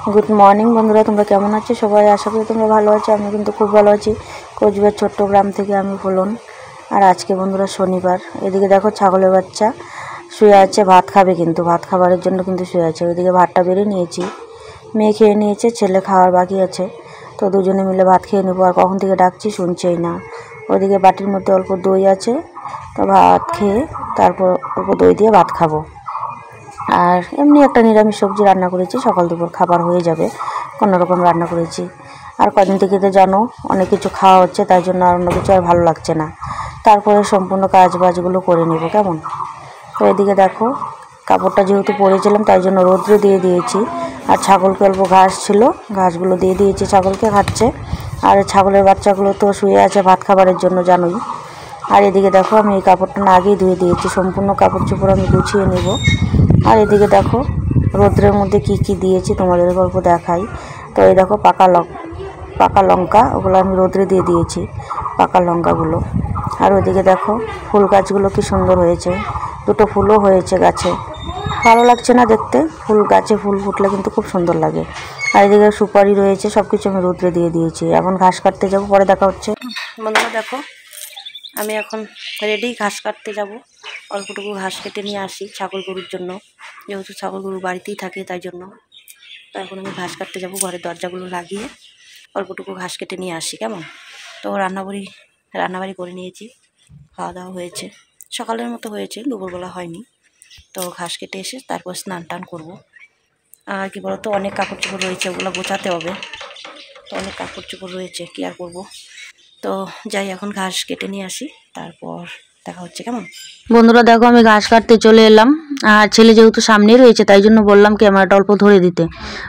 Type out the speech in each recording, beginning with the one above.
Good morning বন্ধুরা, তোমরা কেমন আছো? সবাই আশা করি তোমরা ভালো আছো আমি কিন্তু খুব ভালো আছি। কোচবিহার ছোট্ট গ্রাম থেকে আমি ফুলন। আর আজকে বন্ধুরা শনিবার। এদিকে দেখো ছাগলের বাচ্চা শুয়ে আছে, ভাত খাবে কিন্তু। ভাত খাবারের জন্য কিন্তু শুয়ে আছে। ওইদিকে ভাতটা বেড়ে নিয়েছি। মেয়ে খেয়ে নিয়েছে, ছেলে খাওয়ার বাকি আছে। তো দুজনে মিলে ভাত খেয়ে নেব। আর কখন থেকে ডাকছি শুনছেই না। ওইদিকে বাটির মধ্যে অল্প দই আছে, তো ভাত খেয়ে তারপর অল্প দই দিয়ে ভাত খাব। আর এমনি একটা নিরামিষ সবজি রান্না করেছি, সকাল দুপুর খাবার হয়ে যাবে, কোনো রকম রান্না করেছি। আর কদিন থেকে তো জানো, অনেক কিছু খাওয়া হচ্ছে, তাই জন্য আর অন্য কিছু আর ভালো লাগছে না। তারপরে সম্পূর্ণ কাজ বাজগুলো করে নেব, কেমন? তো এদিকে দেখো, কাপড়টা যেহেতু পরেছিলাম, তাই জন্য রৌদ্রে দিয়ে দিয়েছি। আর ছাগলকে অল্প ঘাস ছিল, ঘাসগুলো দিয়ে দিয়েছি ছাগলকে, খাচ্ছে। আর ছাগলের বাচ্চাগুলো তো শুয়ে আছে ভাত খাবারের জন্য, জানোই। আর এদিকে দেখো আমি এই কাপড়টা না আগেই ধুয়ে দিয়েছি, সম্পূর্ণ কাপড় চোপড় আমি গুছিয়ে নেব। আর এদিকে দেখো রৌদ্রের মধ্যে কি কি দিয়েছি তোমাদের গল্প দেখাই। তো এই দেখো পাকা লঙ্কা পাকা লঙ্কা, ওগুলো আমি রৌদ্রে দিয়ে দিয়েছি, পাকা লঙ্কাগুলো। আর ওইদিকে দেখো ফুল গাছগুলো কি সুন্দর হয়েছে, দুটো ফুলও হয়েছে গাছে। ভালো লাগছে না দেখতে, ফুল গাছে ফুল ফুটলে কিন্তু খুব সুন্দর লাগে। আর এদিকে সুপারি রয়েছে সব কিছু আমি রৌদ্রে দিয়ে দিয়েছি। এখন ঘাস কাটতে যাব, পরে দেখা হচ্ছে। বন্ধুরা দেখো আমি এখন রেডি ঘাস কাটতে যাব। অল্পটুকু ঘাস কেটে নিয়ে আসি ছাগল গরুর জন্য। যেহেতু ছাগল গরু বাড়িতেই থাকে তাই জন্য। তো এখন আমি ঘাস কাটতে যাব ঘরের দরজাগুলো লাগিয়ে অল্পটুকু ঘাস কেটে নিয়ে আসি, কেমন? তো রান্নাবাড়ি রান্নাবাড়ি করে নিয়েছি। খাওয়া দাওয়া হয়েছে। সকালের মতো হয়েছে, দুপুরবেলা হয়নি। তো ঘাস কেটে এসে তারপর স্নান টান করব। আর কি বলতো, অনেক কাপড় চোপড় রয়েছে, ওগুলো গোছাতে হবে। তো অনেক কাপড় চোপড় রয়েছে, কী আর করব? তো যাই, এখন ঘাস কেটে নিয়ে আসি, তারপর দেখা হচ্ছে, কেমন? বন্ধুরা, দেখো আমি ঘাস কাটতে চলে এলাম। আর ছেলে যেহেতু সামনেই রয়েছে, তাই জন্য বললাম ক্যামেরাটা অল্প ধরে দিতে।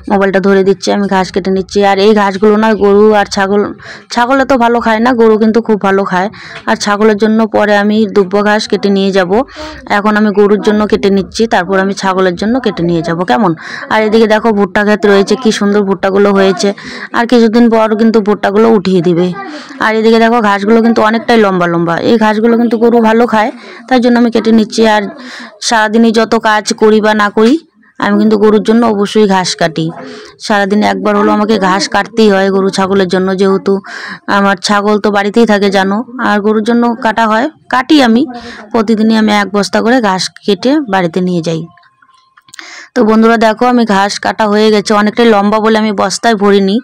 মোবাইলটা ধরে দিচ্ছে, আমি ঘাস কেটে নিচ্ছি। আর এই ঘাসগুলো না গরু আর ছাগল, ছাগলে তো ভালো খায় না, গরু কিন্তু খুব ভালো খায়। আর ছাগলের জন্য পরে আমি দুব্য ঘাস কেটে নিয়ে যাব। এখন আমি গরুর জন্য কেটে নিচ্ছি, তারপর আমি ছাগলের জন্য কেটে নিয়ে যাব। কেমন? আর এদিকে দেখো ভুট্টা ক্ষেত রয়েছে, কি সুন্দর ভুট্টাগুলো হয়েছে। আর কিছুদিন পর কিন্তু ভুট্টাগুলো উঠিয়ে দিবে। আর এদিকে দেখো ঘাসগুলো কিন্তু অনেকটাই লম্বা লম্বা। এই ঘাসগুলো কিন্তু গরু ভালো খায়, তাই জন্য আমি কেটে নিচ্ছি। আর সারাদিনই যত কাজ করি বা না করি, আমি কিন্তু গরুর জন্য অবশ্যই ঘাস কাটি। সারাদিনে একবার হলো আমাকে ঘাস কাটতেই হয় গরু ছাগলের জন্য, যেহেতু আমার ছাগল তো বাড়িতেই থাকে, জানো। আর গরুর জন্য কাটা হয়, কাটি আমি। প্রতিদিনই আমি এক বস্তা করে ঘাস কেটে বাড়িতে নিয়ে যাই। তো বন্ধুরা দেখো, আমি ঘাস কাটা হয়ে গেছে। অনেকটাই লম্বা বলে আমি বস্তায় ভরিনি,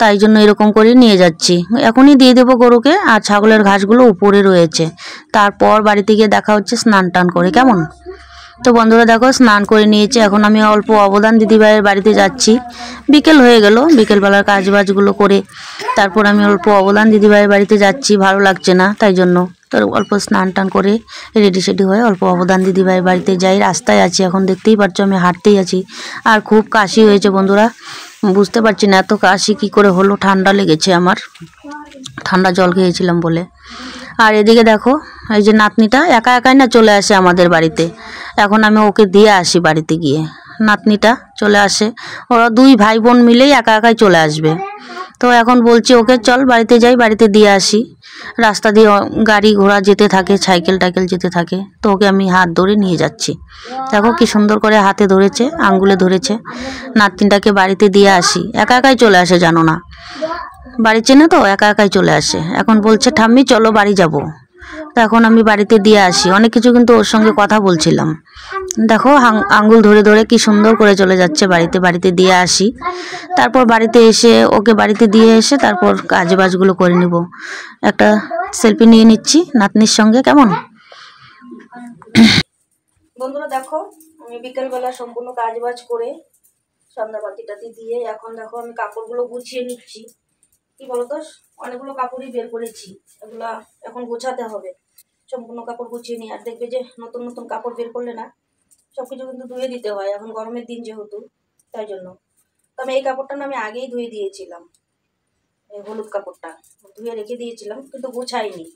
তাই জন্য এরকম করে নিয়ে যাচ্ছি। এখনই দিয়ে দেবো গরুকে, আর ছাগলের ঘাসগুলো উপরে রয়েছে। তারপর বাড়িতে গিয়ে দেখা হচ্ছে স্নান টান করে, কেমন? তো বন্ধুরা দেখো, স্নান করে নিয়েছে। এখন আমি অল্প অবদান দিদিভাইয়ের বাড়িতে যাচ্ছি। বিকেল হয়ে গেল, বিকেলবেলার কাজ বাজগুলো করে তারপর আমি অল্প অবদান দিদিভাইয়ের বাড়িতে যাচ্ছি, ভালো লাগছে না, তাই জন্য। তো অল্প স্নান টান করে রেডি সেডি হয়ে অল্প অবদান দিদিভাইয়ের বাড়িতে যাই। রাস্তায় আছি, এখন দেখতেই পাচ্ছ আমি হাঁটতেই আছি। আর খুব কাশি হয়েছে বন্ধুরা। বুঝতে পারছি না এত কাশি কি করে হলো, ঠান্ডা লেগেছে আমার। ঠান্ডা জল খেয়েছিলাম বলে। আর এদিকে দেখো, এই যে নাতনিটা একা একাই না চলে আসে আমাদের বাড়িতে। এখন আমি ওকে দিয়ে আসি বাড়িতে গিয়ে। নাতনিটা চলে আসে। ওরা দুই ভাই বোন মিলেই একা একাই চলে আসবে। তো এখন বলছি ওকে, চল বাড়িতে যাই, বাড়িতে দিয়ে আসি। রাস্তা দিয়ে গাড়ি ঘোড়া যেতে থাকে, সাইকেল টাইকেল যেতে থাকে। তো ওকে আমি হাত ধরে নিয়ে যাচ্ছি। দেখো কি সুন্দর করে হাতে ধরেছে, আঙ্গুলে ধরেছে। নাতিনটাকে বাড়িতে দিয়ে আসি। একা একাই চলে আসে, জানো না। বাড়ি চেনে তো একা একাই চলে আসে। এখন বলছে, ঠাম্মি, চলো বাড়ি যাব। তো এখন আমি বাড়িতে দিয়ে আসি। অনেক কিছু কিন্তু ওর সঙ্গে কথা বলছিলাম। দেখো আঙ্গুল ধরে ধরে কি সুন্দর করে চলে যাচ্ছে বাড়িতে বাড়িতে দিয়ে আসি। তারপর বাড়িতে এসে ওকে বাড়িতে দিয়ে এসে তারপর কাজ বাজগুলো করে নিব। একটা সেলফি নিয়ে নিচ্ছি, নাতনির সঙ্গে, কেমন? বন্ধুরা, দেখো, আমি বিকেলবেলা সম্পূর্ণ কাজ বাজ করে সন্ধ্যাবাতি টাতি দিয়ে এখন দেখো আমি কাপড়গুলো গুছিয়ে নিচ্ছি। কি বলতো? অনেকগুলো কাপড়ই বের করেছি, এগুলা এখন গোছাতে হবে। সম্পূর্ণ কাপড় গুছিয়ে নিই আর দেখবে যে নতুন নতুন কাপড় বের করলে না সব কিছু কিন্তু ধুয়ে দিতে হয়, এখন গরমের দিন যেহেতু, তাই জন্য। তো আমি এই কাপড়টা না আমি আগেই ধুয়ে দিয়েছিলাম, এই হলুদ কাপড়টা। ধুয়ে রেখে দিয়েছিলাম, কিন্তু গুছাইনি।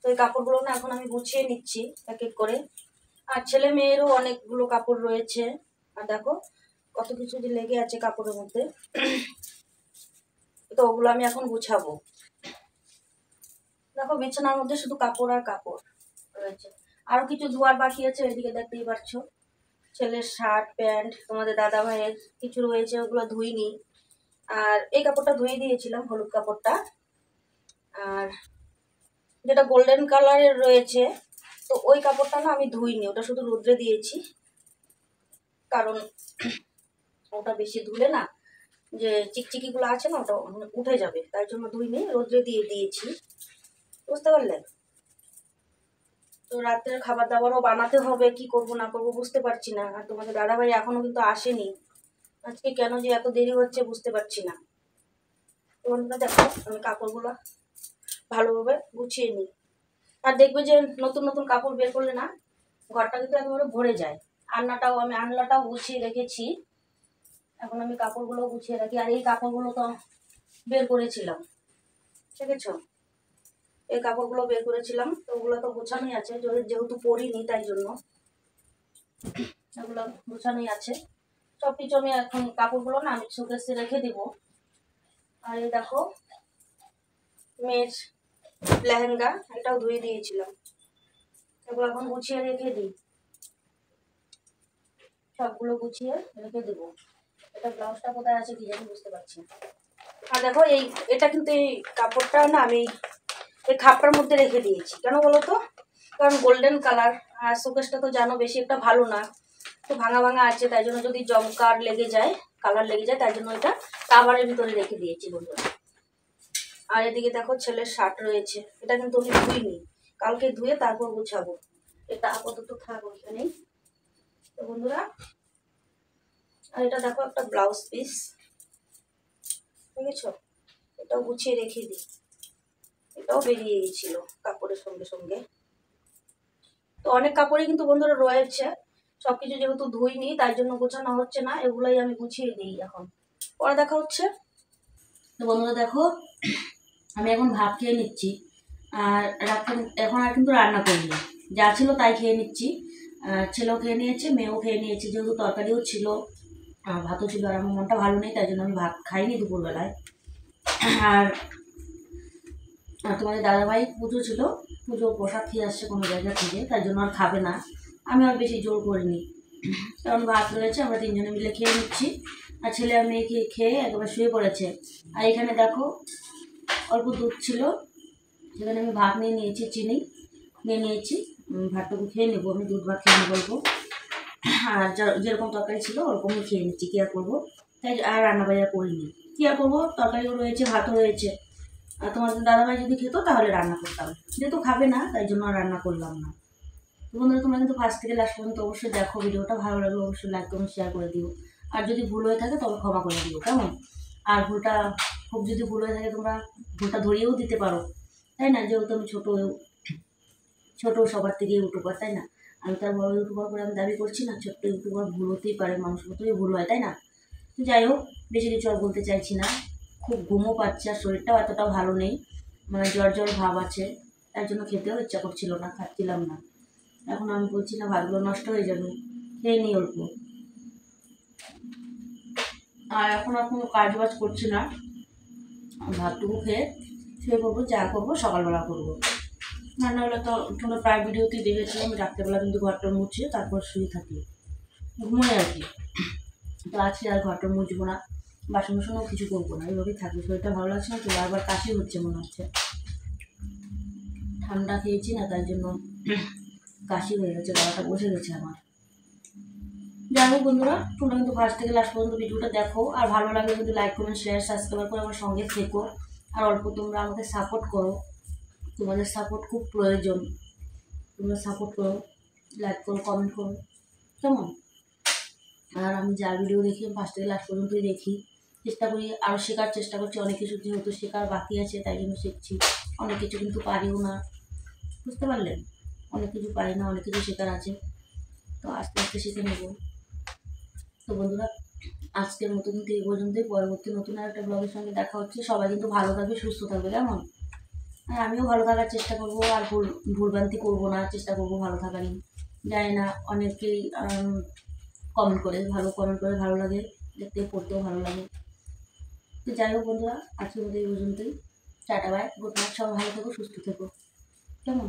তো এই কাপড়গুলো না এখন আমি গুছিয়ে নিচ্ছি, এক এক করে। আর ছেলে মেয়েরও অনেকগুলো কাপড় রয়েছে, আর দেখো কত কিছু যে লেগে আছে কাপড়ের মধ্যে। তো ওগুলো আমি এখন গুছাবো। দেখো, বিছানার মধ্যে শুধু কাপড় আর কাপড় রয়েছে। আরও কিছু ধোয়ার বাকি আছে ওইদিকে দেখতেই পাচ্ছ। ছেলের শার্ট, প্যান্ট, তোমাদের দাদা ভাইয়ের কিছু রয়েছে, ওগুলো ধুইনি। আর এই কাপড়টা ধুয়ে দিয়েছিলাম, হলুদ কাপড়টা। আর যেটা গোল্ডেন কালারের রয়েছে, তো ওই কাপড়টা না আমি ধুইনি, ওটা শুধু রোদ্রে দিয়েছি। কারণ ওটা বেশি ধুলে না যে চিকচিকিগুলো আছে না, ওটা উঠে যাবে। তাই জন্য ধুইনি, রোদ্রে দিয়ে দিয়েছি। বুঝতে পারলেন তো রাত্রের খাবার দাবারও বানাতে হবে, কি করব, না করব বুঝতে পারছি না। আর তোমাদের দাদাভাই এখনও কিন্তু আসেনি। আজকে কেন যে এত দেরি হচ্ছে বুঝতে পারছি না। তো বন্ধুরা দেখো, আমি কাপড়গুলো ভালোভাবে গুছিয়ে নিই। আর দেখবে যে নতুন নতুন কাপড় বের করলে না, ঘরটা কিন্তু একেবারে ভরে যায়। আন্নাটাও আমি আনলাটাও গুছিয়ে রেখেছি। এখন আমি কাপড়গুলো গুছিয়ে রাখি। আর এই কাপড়গুলো তো বের করেছিলাম। ঠিক আছে এই কাপড়গুলো বের করেছিলাম, তো ওগুলো তো গোছানোই আছে, যেহেতু পরিনি তাই জন্য। এগুলো গোছানোই আছে। কিছু আমি এখন কাপড়গুলো না আমি শোকেসে রেখে দিব। আর এই দেখো মেয়ের লেহেঙ্গা, এটাও ধুয়ে দিয়েছিলাম। এগুলো এখন গুছিয়ে রেখে দিই। সবগুলো গুছিয়ে রেখে দেবো। এটা ব্লাউজটা কোথায় আছে কি জানি বুঝতে পারছি আর দেখো এই এটা কিন্তু এই কাপড়টা না আমি এই খাপটার মধ্যে রেখে দিয়েছি। কেন বলো তো? কারণ গোল্ডেন কালার আর শোকেসটা তো জানো বেশি একটা ভালো না। তো ভাঙা ভাঙা আছে, তাই জন্য যদি জমকার লেগে যায় কালার লেগে যায়, তাই জন্য এটা কাভারের ভিতরে রেখে দিয়েছি বন্ধুরা। আর এদিকে দেখো ছেলের শার্ট রয়েছে। এটা কিন্তু আমি ধুইনি। কালকে ধুয়ে তারপর গুছাবো। এটা আপাতত থাক, ওইখানেই। তো বন্ধুরা, আর এটা দেখো একটা ব্লাউজ পিস দেখেছ? এটাও গুছিয়ে রেখে দিই। এটাও বেরিয়ে গেছিল কাপড়ের সঙ্গে সঙ্গে। তো অনেক কাপড়ই কিন্তু বন্ধুরা রয়েছে, সবকিছু যেহেতু ধুইনি, তাই জন্য গোছানো হচ্ছে না, এগুলাই আমি গুছিয়ে দিই এখন। পরে দেখা হচ্ছে। তো বন্ধুরা দেখো, আমি এখন ভাত খেয়ে নিচ্ছি, আর রাত্রে এখন আর কিন্তু রান্না করিনি যা ছিল তাই খেয়ে নিচ্ছি ছেলেও খেয়ে নিয়েছে, মেয়েও খেয়ে নিয়েছে, যেহেতু তরকারিও ছিল ভাতও ছিল, আর আমার মনটা ভালো নেই, তাই জন্য আমি ভাত খাইনি দুপুরবেলায়। আর তোমাদের দাদাভাই পুজো ছিল, পুজো পোশাক খেয়ে আসছে কোনো জায়গা থেকে, তার জন্য আর খাবে না। আমি আর বেশি জোর করিনি। কারণ ভাত রয়েছে, আমরা তিনজনে মিলে খেয়ে নিচ্ছি। আর ছেলে আর মেয়েকে খেয়ে একেবারে শুয়ে পড়েছে। আর এখানে দেখো, অল্প দুধ ছিল, সেখানে আমি ভাত নিয়ে নিয়েছি, চিনি নিয়ে নিয়েছি। ভাতটুকু খেয়ে নেব, আমি দুধ ভাত খেয়ে নেব আর যেরকম তরকারি ছিল, ওরকমই খেয়ে নিচ্ছি, কী আর করব? তাই আর রান্না বান্না করিনি। কী আর করব? তরকারিও রয়েছে, ভাতও রয়েছে। আর তোমাদের দাদাভাই যদি খেত, তাহলে রান্না করতাম। যেহেতু খাবে না, তাই জন্য রান্না করলাম না। তো বন্ধুরা, তোমরা কিন্তু ফার্স্ট থেকে লাস্ট পর্যন্ত অবশ্যই দেখো ভিডিওটা, ভালো লাগলে অবশ্যই লাইক কমেন্ট শেয়ার করে দিও। আর যদি ভুল হয়ে থাকে, তবে ক্ষমা করে দিও, কেমন? আর ভুলটা, খুব যদি ভুল হয়ে থাকে, তোমরা ভুলটা ধরিয়েও দিতে পারো। তাই না? যেহেতু আমি ছোটো ছোটো সবার থেকে ইউটিউবার তাই না? আমি তো বড় ইউটিউবার করে আমি দাবি করছি না, ছোট্ট ইউটিউবার ভুল হতেই পারে মানুষ মতোই ভুল হয়, তাই না? তো যাই হোক, বেশি কিছু আর বলতে চাইছি না। খুব ঘুমও পাচ্ছে আর শরীরটাও এতটাও ভালো নেই। মানে জ্বর জ্বর ভাব আছে। তার জন্য খেতেও ইচ্ছা করছিল না, খাচ্ছিলাম না। এখন আমি বলছি, না, ভাতগুলো নষ্ট হয়ে যাবে। খেয়ে নিই অল্প আর এখন আর কোনো কাজ বাজ করছি না। ভাতটুকু খেয়ে, শুয়ে করব যা করব, সকালবেলা করব। রান্না হলে তো তোমরা প্রায় ভিডিওতেই দেখেছিলাম আমি রাত্রেবেলা কিন্তু ঘরটা মুছে, তারপর শুয়ে থাকি। ঘুমোই আর কি। তো আজকে আর ঘরটা মুছবো না। বাসন বাসনও কিছু করব না। এইভাবেই থাকবে। শরীরটা ভালো লাগছে না তো বারবার কাশি হচ্ছে মনে হচ্ছে। ঠান্ডা খেয়েছি না, তাই জন্য কাশি হয়ে গেছে, গলাটা বসে গেছে আমার। যাই হোক বন্ধুরা, তোমরা কিন্তু ফার্স্ট থেকে লাস্ট পর্যন্ত ভিডিওটা দেখো। আর ভালো লাগলে কিন্তু লাইক কমেন্ট শেয়ার সাবস্ক্রাইব করে আমার সঙ্গে থেকো। আর অল্প তোমরা আমাকে সাপোর্ট করো। তোমাদের সাপোর্ট খুব প্রয়োজন। তোমরা সাপোর্ট করো লাইক করো কমেন্ট করো। কেমন? আর আমি যা ভিডিও দেখি ফার্স্ট থেকে লাস্ট পর্যন্তই দেখি। চেষ্টা করি আরও শেখার চেষ্টা করছি। অনেক কিছু যেহেতু শেখার বাকি আছে, তাই জন্য শিখছি। অনেক কিছু কিন্তু পারিও না। বুঝতে পারলেন? অনেক কিছু পারি না, অনেক কিছু শেখার আছে। তো আস্তে আস্তে শিখে নেব। তো বন্ধুরা, আজকের মতো কিন্তু এই পর্যন্তই। পরবর্তী নতুন আর একটা ব্লগের সঙ্গে দেখা হচ্ছে। সবাই কিন্তু ভালো থাকবে, সুস্থ থাকবে, কেমন? হ্যাঁ আমিও ভালো থাকার চেষ্টা করব, আর ভুল, ভুলভ্রান্তি করব না, চেষ্টা করব ভালো থাকারই জানি না, অনেকেই কমেন্ট করে, ভালো কমেন্ট করে ভালো লাগে দেখতে পড়তেও ভালো লাগে। তো যাই হোক বন্ধুরা, আজকের মতো এই পর্যন্তই। টাটা বাই গুড নাইট সবাই ভালো থেকো, সুস্থ থেকো। কেমন?